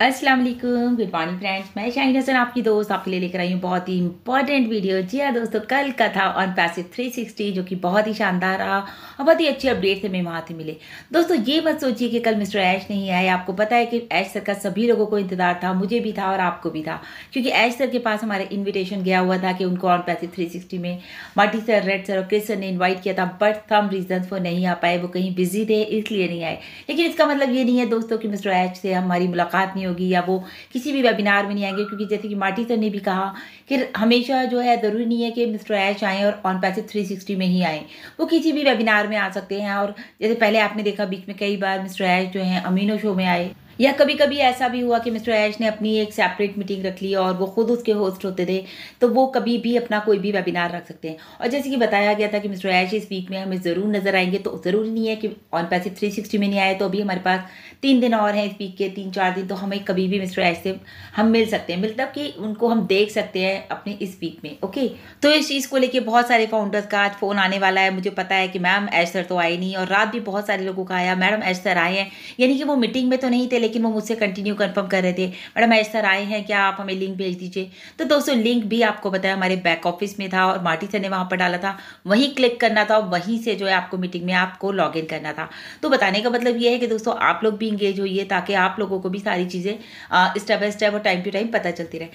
अस्सलाम वालेकुम good morning friends मैं शाहीन हसन, आपकी दोस्त आपके लिए लेकर आई हूँ बहुत ही इंपॉर्टेंट वीडियो जी हाँ दोस्तों, कल का था ऑन पैसिव 360 जो कि बहुत ही शानदार रहा और बहुत ही अच्छी अपडेट से हमें वहाँ से मिले। दोस्तों, ये मत सोचिए कि कल मिस्टर ऐश नहीं आए। आपको पता है कि ऐश सर का सभी लोगों को इंतज़ार था, मुझे भी था और आपको भी था, क्योंकि ऐश सर के पास हमारा इन्विटेशन गया हुआ था कि उनको ऑन पैसिव थ्री में माटी सर रेड सर और क्रिस सर ने इन्वाइट किया था बट सम रीजन वो नहीं आ पाए, वो कहीं बिज़ी थे, इसलिए नहीं आए। लेकिन इसका मतलब ये नहीं है दोस्तों कि मिस्टर ऐश से हमारी मुलाकात नहीं होगी या वो किसी भी वेबिनार में नहीं आएँगे, क्योंकि जैसे कि मार्टी सर ने भी कहा कि हमेशा जो है ज़रूरी नहीं है कि मिस्टर ऐश आएँ और ऑन पैसे थ्री सिक्सटी में ही आएँ। वो किसी भी वेबिनार में आ सकते हैं और जैसे पहले आपने देखा बीच में कई बार मिस्टर ऐश जो हैं अमीनो शो में आए। या कभी कभी ऐसा भी हुआ कि मिस्टर ऐश ने अपनी एक सेपरेट मीटिंग रख ली और वो खुद उसके होस्ट होते थे तो वो कभी भी अपना कोई भी वेबिनार रख सकते हैं। और जैसे कि बताया गया था कि मिस्टर ऐश इस वीक में हमें ज़रूर नज़र आएँगे तो ज़रूरी नहीं है कि ऑन पैसे थ्री सिक्सटी में नहीं आए तो अभी हमारे पास तीन दिन और हैं इस वीक के, तीन चार दिन तो हमें कभी भी मिस्टर ऐश से हम मिल सकते हैं। मतलब कि उनको हम देख सकते हैं अपने इस वीक में ओके तो इस चीज़ को लेके बहुत सारे फाउंडर्स का आज फ़ोन आने वाला है। मुझे पता है कि मैम ऐश सर तो आए नहीं, और रात भी बहुत सारे लोगों का आया। मैडम ऐश सर आए हैं, यानी कि वो मीटिंग में तो नहीं थे लेकिन वो मुझसे कंटिन्यू कन्फर्म कर रहे थे। मैडम, ऐसे सर आए हैं, क्या आप हमें लिंक भेज दीजिए? तो दोस्तों लिंक भी आपको बताया, हमारे बैक ऑफ़िस में था और मार्टी सर ने वहाँ पर डाला था। वहीं क्लिक करना था वहीं से जो है आपको मीटिंग में आपको लॉग इन करना था। तो बताने का मतलब ये है कि दोस्तों, आप लोग भी इंगेज होइए ताकि आप लोगों को भी सारी चीज़ें स्टेप बाय स्टेप और टाइम टू टाइम पता चलती रहे।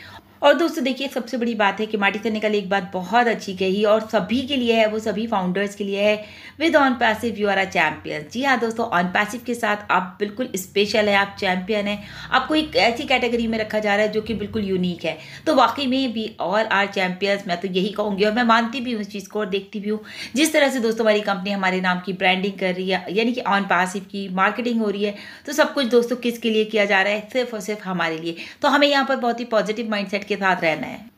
और दोस्तों, देखिए, सबसे बड़ी बात है कि माटी से निकल एक बात बहुत अच्छी कही और सभी के लिए है, वो सभी फाउंडर्स के लिए है with on passive you are a champion जी हाँ दोस्तों ऑन पैसिव के साथ आप बिल्कुल स्पेशल है, आप चैम्पियन है। आपको एक ऐसी कैटेगरी में रखा जा रहा है जो कि बिल्कुल यूनिक है। तो वाकई में भी ऑल आर चैम्पियंस मैं तो यही कहूँगी और मैं मानती भी हूँ इस चीज़ को और देखती भी हूँ। जिस तरह से दोस्तों, हमारी कंपनी हमारे नाम की ब्रांडिंग कर रही है, यानी कि ऑन पैसिव की मार्केटिंग हो रही है तो सब कुछ दोस्तों किसके लिए किया जा रहा है? सिर्फ़ और सिर्फ़ हमारे लिए। तो हमें यहाँ पर बहुत ही पॉजिटिव माइंडसेट के साथ रहना है।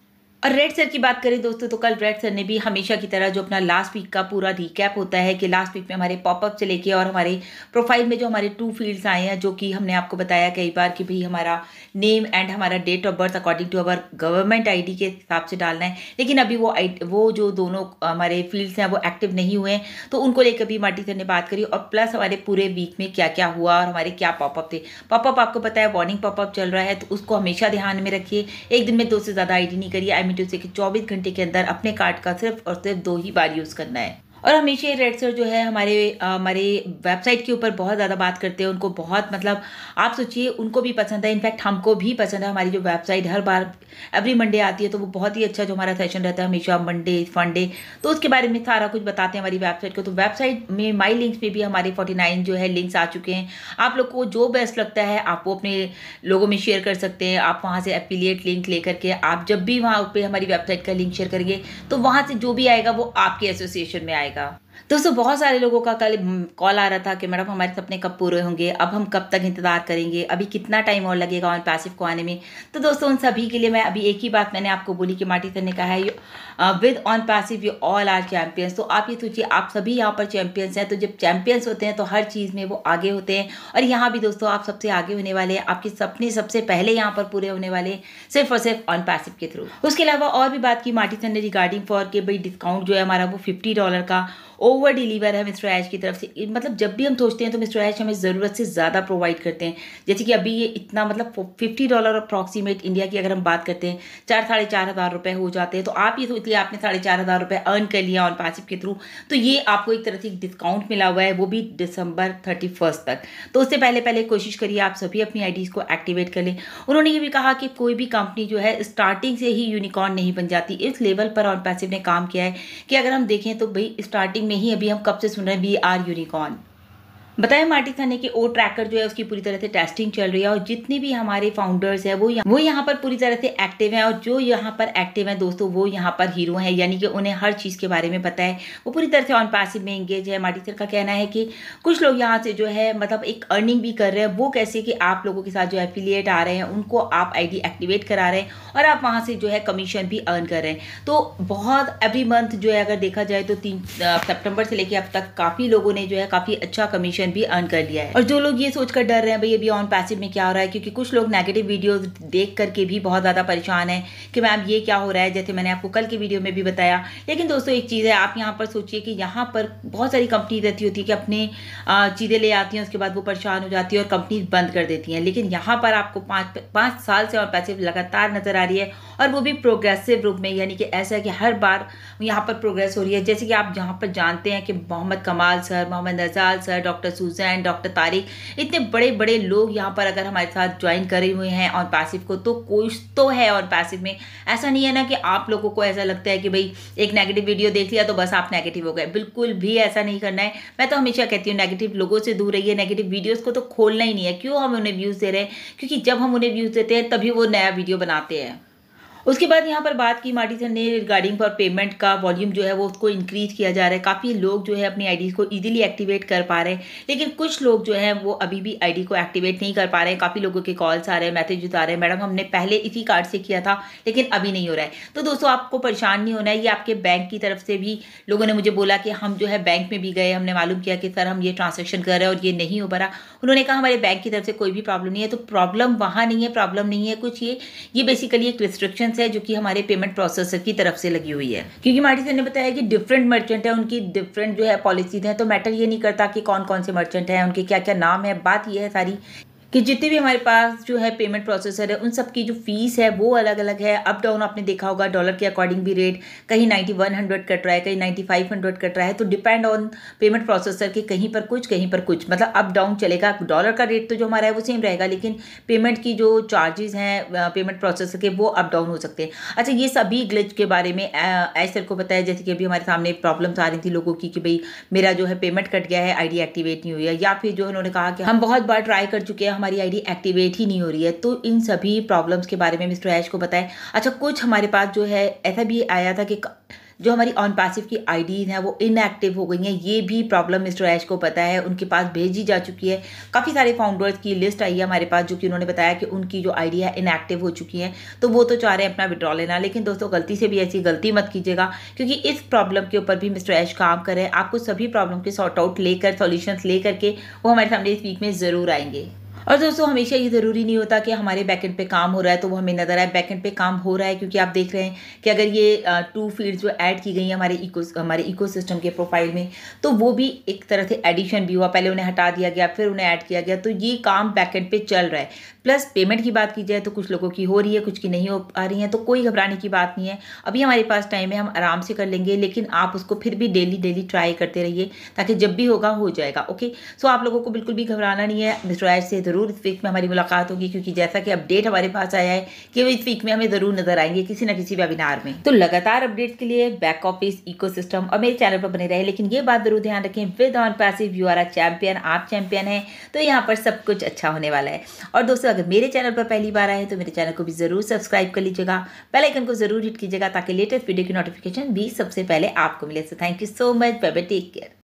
और रेड सर की बात करें दोस्तों तो कल रेड सर ने भी हमेशा की तरह जो अपना लास्ट वीक का पूरा रिकैप होता है कि लास्ट वीक में हमारे पॉपअप से लेके और हमारे प्रोफ़ाइल में जो हमारे टू फील्ड्स आए हैं, जो कि हमने आपको बताया कई बार कि भाई हमारा नेम एंड हमारा date of birth according to our government ID के हिसाब से डालना है। लेकिन अभी वो वो जो दोनों, हमारे फील्ड्स हैं, वो एक्टिव नहीं हुए हैं। तो उनको लेकर भी माटी सर ने बात करी और प्लस हमारे पूरे वीक में क्या क्या हुआ और हमारे क्या पॉपअप थे। पॉपअप आपको पता है वार्निंग पॉपअप चल रहा है तो उसको हमेशा ध्यान में रखिए। एक दिन में दो से ज़्यादा आईडी नहीं करिए। आई टू से चौबीस घंटे के अंदर अपने कार्ड का सिर्फ़ और सिर्फ़ दो ही बार यूज़ करना है। और हमेशा रेड सर जो है हमारे हमारे वेबसाइट के ऊपर बहुत ज़्यादा बात करते हैं, उनको बहुत मतलब आप सोचिए, उनको भी पसंद है, इनफैक्ट हमको भी पसंद है, हमारी जो वेबसाइट हर बार एवरी मंडे आती है तो वो बहुत ही अच्छा जो हमारा सेशन रहता है, हमेशा मंडे फंडे तो उसके बारे में सारा कुछ बताते हैं हमारी वेबसाइट को तो वेबसाइट में माई लिंक्स में भी हमारे फोर्टी जो है लिंक्स आ चुके हैं। आप लोग को जो बेस्ट लगता है, आप वो अपने लोगों में शेयर कर सकते हैं, आप वहाँ से एफिलिएट लिंक लेकर के, आप जब भी वहाँ पर हमारी वेबसाइट का लिंक शेयर करेंगे तो वहाँ से जो भी आएगा, वो आपके एसोसिएशन में आएगा। जाएगा दोस्तों बहुत सारे लोगों का कल कॉल आ रहा था कि मैडम हमारे सपने कब पूरे होंगे? अब हम कब तक इंतज़ार करेंगे? अभी कितना टाइम और लगेगा ऑन पैसिव को आने में? तो दोस्तों, उन सभी के लिए मैं अभी एक ही बात मैंने आपको बोली कि माटी सर ने कहा है with on passive you all are champions तो आप ये सोचिए, आप सभी यहाँ पर चैंपियंस हैं तो जब चैंपियंस होते हैं तो हर चीज़ में वो आगे होते हैं। और यहाँ भी दोस्तों, आप सबसे आगे होने वाले हैं, आपके सपने सबसे पहले यहाँ पर पूरे होने वाले सिर्फ़ और सिर्फ़ ऑन पैसिव के थ्रू उसके अलावा और भी बात की माटी सर ने रिगार्डिंग फॉर के भाई डिस्काउंट जो है हमारा वो फिफ्टी डॉलर का ओवर डिलीवर है मिस्टर ऐश की तरफ़ से। मतलब जब भी हम सोचते हैं तो मिस्टर ऐश हमें ज़रूरत से ज़्यादा प्रोवाइड करते हैं। जैसे कि अभी ये इतना मतलब फिफ्टी डॉलर अप्रॉक्सीमेट इंडिया की अगर हम बात करते हैं, चार साढ़े चार हज़ार रुपये हो जाते हैं तो आप ये सोच लिया आपने साढ़े चार हज़ार रुपये अर्न कर लिया ऑन पासिव के थ्रू तो ये आपको एक तरह से डिस्काउंट मिला हुआ है, वो भी दिसंबर थर्टी फ़र्स्ट तक। तो उससे पहले पहले कोशिश करिए आप सभी अपनी आई को एक्टिवेट कर लें। उन्होंने ये भी कहा कि कोई भी कंपनी जो है स्टार्टिंग से ही यूनिकॉर्न नहीं बन जाती। इस लेवल पर ऑन पैसिव ने काम किया है कि अगर हम देखें तो भाई स्टार्टिंग में ही अभी हम कब से सुन रहे हैं वी आर यूनिकॉर्न। बताया मार्टी थाने के ओ ट्रैकर जो है उसकी पूरी तरह से टेस्टिंग चल रही है और जितने भी हमारे फाउंडर्स है, वो वो यहाँ पर पूरी तरह से एक्टिव हैं और जो यहाँ पर एक्टिव हैं दोस्तों, वो यहाँ पर हीरो हैं। यानी कि उन्हें हर चीज़ के बारे में पता है। वो पूरी तरह से ऑन पैसिव में एंगेज है। मार्टी सर का कहना है कि कुछ लोग यहाँ से जो है मतलब एक अर्निंग भी कर रहे हैं। वो कैसे कि आप लोगों के साथ जो एफिलिएट आ रहे हैं, उनको आप आईडी एक्टिवेट करा रहे हैं और आप वहाँ से जो है कमीशन भी अर्न कर रहे हैं। तो बहुत एवरी मंथ जो है, अगर देखा जाए तो तीन सेप्टेम्बर से लेकर अब तक काफ़ी लोगों ने जो है काफ़ी अच्छा कमीशन कमीशन भी अर्न कर लिया है। और जो लोग ये सोचकर डर रहे हैं, भाई अभी ऑन पैसिव में क्या हो रहा है? क्योंकि कुछ लोग नेगेटिव वीडियो देख करके भी बहुत ज़्यादा परेशान है कि, मैम, ये क्या हो रहा है? जैसे मैंने आपको कल की वीडियो में भी बताया। लेकिन दोस्तों, एक चीज़ है, आप यहाँ पर सोचिए कि यहाँ पर बहुत सारी कंपनी रहती होती है कि अपने चीज़ें ले आती हैं, उसके बाद वो परेशान हो जाती है और कंपनी बंद कर देती हैं। लेकिन यहाँ पर आपको पाँच पाँच साल से और पैसे लगातार नज़र आ रही है और वो भी प्रोग्रेसिव रूप में, यानी कि ऐसा है कि हर बार यहाँ पर प्रोग्रेस हो रही है। जैसे कि आप जहाँ पर जानते हैं कि Mohammed Kamal sir, Mohammed Najal sir, doctor Susan, doctor Tariq, इतने बड़े बड़े लोग यहाँ पर अगर हमारे साथ ज्वाइन करे हुए हैं और पैसिव को तो कुछ तो है और पैसिव में। ऐसा नहीं है ना कि आप लोगों को ऐसा लगता है कि भाई एक नेगेटिव वीडियो देख लिया तो बस आप नेगेटिव हो गए। बिल्कुल भी ऐसा नहीं करना है। मैं तो हमेशा कहती हूँ नेगेटिव लोगों से दूर रहिए। नेगेटिव वीडियोज़ को तो खोलना ही नहीं है। क्यों हम उन्हें व्यूज़ दे रहे हैं? क्योंकि जब हम उन्हें व्यूज़ देते हैं, तभी वो नया वीडियो बनाते हैं। उसके बाद यहाँ पर बात की माटी सर ने रिगार्डिंग फॉर पेमेंट का वॉल्यूम जो है वो उसको इंक्रीज किया जा रहा है। काफ़ी लोग जो है अपनी आईडी को इजीली एक्टिवेट कर पा रहे हैं। लेकिन कुछ लोग जो है वो अभी भी आईडी को एक्टिवेट नहीं कर पा रहे हैं। काफ़ी लोगों के कॉल्स आ रहे हैं मैसेज आ रहे हैं। मैडम हमने पहले इसी कार्ड से किया था, लेकिन अभी नहीं हो रहा है। तो दोस्तों, आपको परेशान नहीं होना है। ये आपके बैंक की तरफ़ से भी लोगों ने मुझे बोला कि हम जो है बैंक में भी गए, हमने मालूम किया कि सर हम ये ट्रांजेक्शन कर रहे हैं और ये नहीं हो पा रहा। उन्होंने कहा, हमारे बैंक की तरफ़ से कोई भी प्रॉब्लम नहीं है। तो प्रॉब्लम वहाँ नहीं है प्रॉब्लम नहीं है कुछ ये। ये बेसिकली एक रिस्ट्रिक्शंस है जो कि हमारे पेमेंट प्रोसेसर की तरफ़ से लगी हुई है। क्योंकि मार्टी ने बताया कि डिफरेंट मर्चेंट है, उनकी डिफरेंट जो है पॉलिसीज़ हैं तो मैटर ये नहीं करता कि कौन कौन से मर्चेंट हैं, उनके क्या क्या नाम है, बात यह है सारी। कि जितने भी हमारे पास जो है पेमेंट प्रोसेसर है, उन सब की जो फ़ीस है, वो अलग अलग है। अप डाउन आपने देखा होगा डॉलर के अकॉर्डिंग भी रेट कहीं नाइन्टी वन हंड्रेड कट रहा है, कहीं नाइन्टी फाइव हंड्रेड कट रहा है तो डिपेंड ऑन पेमेंट प्रोसेसर के कहीं पर कुछ, कहीं पर कुछ। मतलब अप डाउन चलेगा डॉलर का रेट तो जो हमारा है, वो सेम रहेगा, लेकिन पेमेंट की जो चार्जेस हैं पेमेंट प्रोसेसर के, वो अप डाउन हो सकते हैं। अच्छा ये सभी ग्लिच के बारे में ऐसे को बताया, जैसे कि अभी हमारे सामने प्रॉब्लम्स आ रही थी लोगों की, कि भाई मेरा जो है पेमेंट कट गया है आई एक्टिवेट नहीं हुई है, या फिर जो उन्होंने कहा कि हम बहुत बार ट्राई कर चुके हैं हमारी आईडी एक्टिवेट ही नहीं हो रही है। तो इन सभी प्रॉब्लम्स के बारे में मिस्टर ऐश को बताएँ। अच्छा कुछ हमारे पास जो है, ऐसा भी आया था कि जो हमारी ऑन पासिव की आईडीज हैं, वो इनएक्टिव हो गई हैं। ये भी प्रॉब्लम मिस्टर ऐश को पता है, उनके पास भेजी जा चुकी है। काफ़ी सारे फाउंडर्स की लिस्ट आई है हमारे पास, जो कि उन्होंने बताया कि उनकी जो आई है इनएक्टिव हो चुकी है। तो वो तो चाह रहे हैं अपना विड्रॉ लेना, लेकिन दोस्तों, गलती से भी ऐसी गलती मत कीजिएगा, क्योंकि इस प्रॉब्लम के ऊपर भी मिस्टर ऐश काम कर रहे आपको सभी प्रॉब्लम के सॉर्ट आउट लेकर सोल्यूशन लेकर के वो हमारे सामने इस वीक में ज़रूर आएँगे। और दोस्तों, हमेशा ये ज़रूरी नहीं होता कि हमारे बैकेंड पे काम हो रहा है तो वो हमें नज़र आए बैकेंड पे काम हो रहा है, क्योंकि आप देख रहे हैं कि अगर ये टू फ़ील्ड जो ऐड की गई है हमारे इको हमारे इको के प्रोफ़ाइल में तो वो भी एक तरह से एडिशन भी हुआ। पहले उन्हें हटा दिया गया, फिर उन्हें ऐड किया गया तो ये काम बैकेंड पे चल रहा है। प्लस पेमेंट की बात की जाए तो कुछ लोगों की हो रही है, कुछ की नहीं हो पा रही है तो कोई घबराने की बात नहीं है। अभी हमारे पास टाइम है, हम आराम से कर लेंगे, लेकिन आप उसको फिर भी डेली डेली ट्राई करते रहिए, ताकि जब भी होगा, हो जाएगा ओके सो आप लोगों को बिल्कुल भी घबराना नहीं है मिस्टर से ज़रूर इस वीक में हमारी मुलाकात होगी, क्योंकि जैसा कि अपडेट हमारे पास आया है कि वो इस वीक में हमें ज़रूर नज़र आएँगे किसी न किसी वेबिनार में। तो लगातार अपडेट के लिए बैक ऑफ़िस इको सिस्टम और मेरे चैनल पर बने रहे, लेकिन ये बात ज़रूर ध्यान रखें with on passive you are a champion आप चैंपियन है तो यहाँ पर सब कुछ अच्छा होने वाला है। और दोस्तों, अगर मेरे चैनल पर पहली बार आए तो मेरे चैनल को भी ज़रूर सब्सक्राइब कर लीजिएगा बेल आइकन को ज़रूर हिट कीजिएगा, ताकि लेटेस्ट वीडियो की नोटिफिकेशन भी सबसे पहले आपको मिले। So thank you so much bye take care